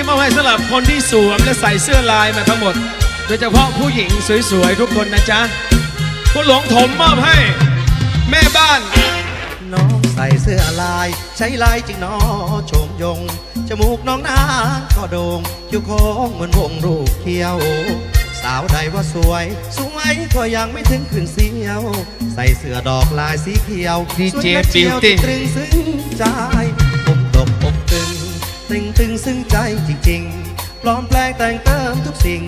นี้มอบให้สำหรับคนที่สวมและใส่เสื้อลายมาทั้งหมด โดยเฉพาะผู้หญิงสวยๆทุกคนนะจ๊ะคุณหลวงถมมอบให้ แม่บ้าน น้องใส่เสื้อลาย ใช้ลายจริงน้อโฉมยง จมูกน้องนางก็โด่งคิ้วโค้งเหมือนวงรูปเขียว สาวใดว่าสวย สวยก็ยังไม่ถึงครึ่งเสียว ใส่เสื้อดอกลายสีเขียว DJ สวยและเจียว Beauty ที่ตรึงซึ้งใจ ใจจริงๆ ปลอมแปลงแต่งเติมทุกสิ่ง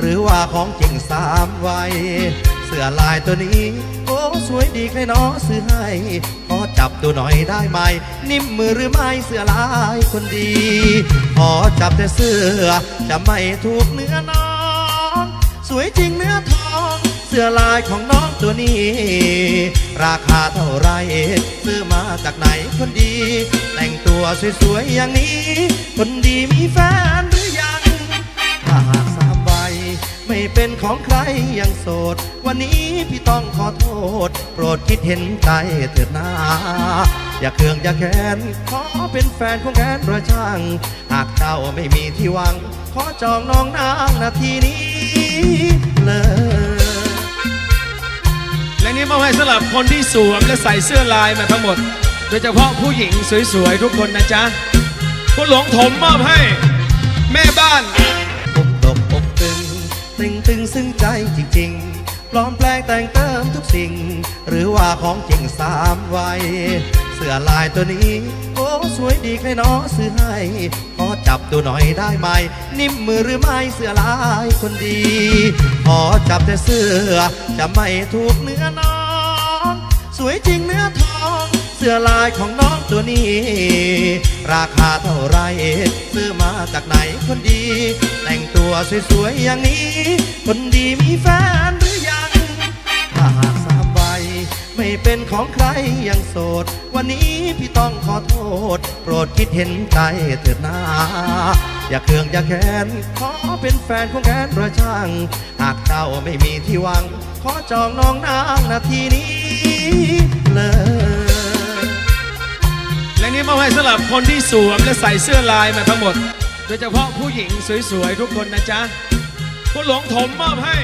หรือว่าของจริงสามวัย เสื้อลายตัวนี้ โอ้ สวยดีใครน้อซื้อให้ ขอจับดูหน่อยได้ไหม นิ่มมือหรือไม่เสื้อลายคนดี ขอจับแต่เสื้อ จะไม่ถูกเนื้อน้อง สวยจริงเนื้อทองเสื้อลายของน้องตัวนี้ ราคาเท่าไรซื้อมาจากไหนคนดี วสวยๆอย่างนี้ คนดีมีแฟนหรือยัง ถ้าหากสามใบไม่เป็นของใครยังโสด วันนี้พี่ต้องขอโทษ โปรดคิดเห็นใจเถิดนาอย่าเคืองอย่าแค้นขอเป็นแฟนของแค้นประช่างหากเจ้าไม่มีที่หวัง ขอจองน้องนางนาทีนี้เลยและนี้มอบให้สำหรับคนที่สวมและใส่เสื้อลายมาทั้งหมด โดยเฉพาะผู้หญิงสวยๆ ทุกคนนะจ๊ะคุณหลวงถมมอบให้ แม่บ้านผมตกอกตึง ตึงตึงซึ้งใจจริง ๆ ปลอมแปลงแต่งเติมทุกสิ่ง หรือว่าของจริงสามวัย เสื้อลายตัวนี้ โอ้สวยดีใครน้อซื้อให้ ขอจับดูหน่อยได้ไหม นิ่มมือหรือไม่เสื้อลายคนดี ขอจับแต่เสื้อจะไม่ถูกเนื้อน้อง สวยจริงเนื้อทอง สื้อลายของน้องตัวนี้ ราคาเท่าไรซื้อมาจากไหนคนดี แต่งตัวสวยๆอย่างนี้ คนดีมีแฟนหรือยัง ถ้าหากสามใบไม่เป็นของใครยังโสด วันนี้พี่ต้องขอโทษ โปรดคิดเห็นใจเถิดนาอย่าเคืองอย่าแค้นขอเป็นแฟนของแค้นประช่าง หากเจ้าไม่มีที่หวัง ขอจองน้องนางนาทีนี้เลย นี้มอบให้สำหรับคนที่สวมและใส่เสื้อลายมาทั้งหมด โดยเฉพาะผู้หญิงสวยๆทุกคนนะจ๊ะคุณหลวงถมมอบให้